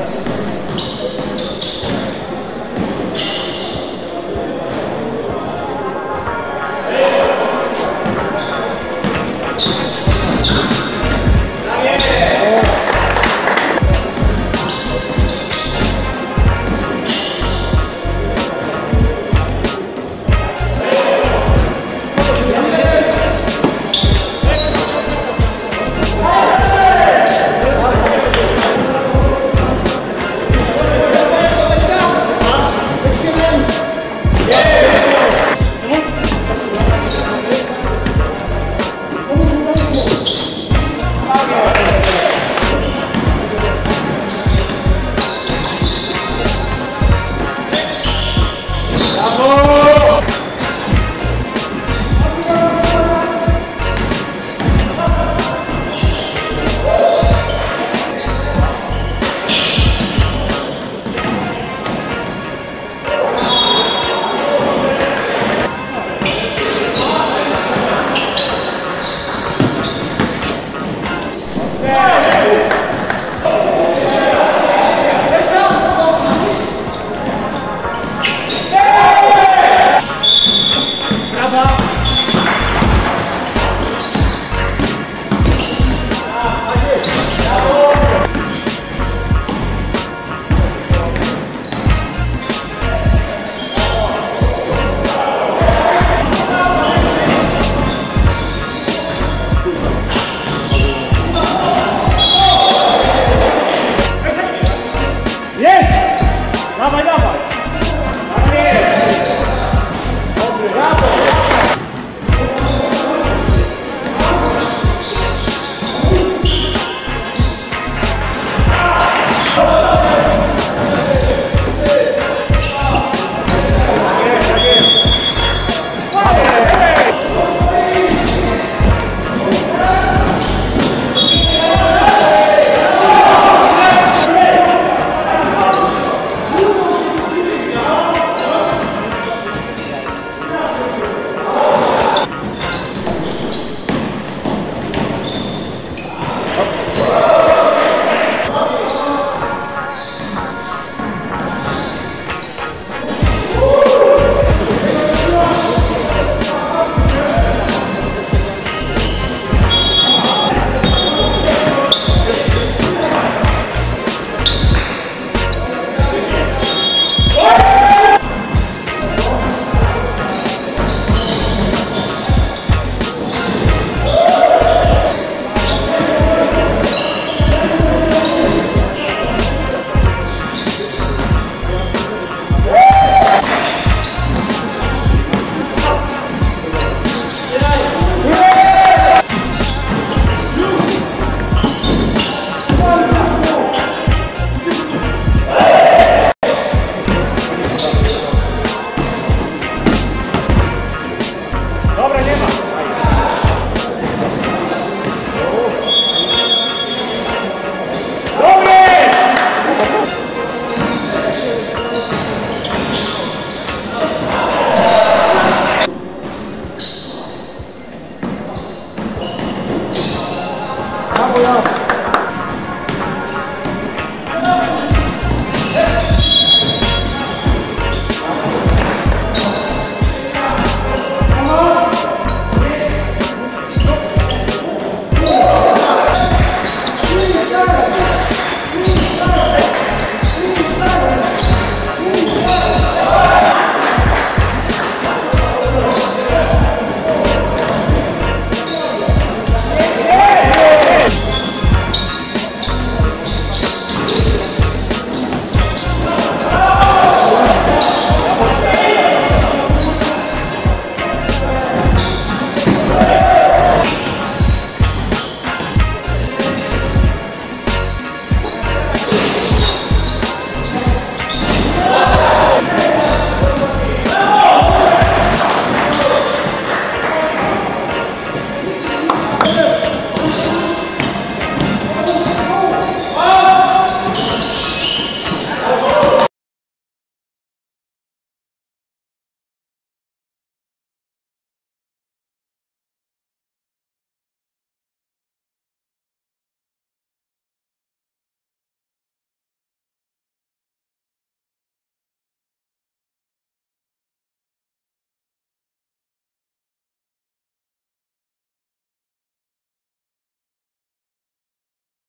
Dawaj,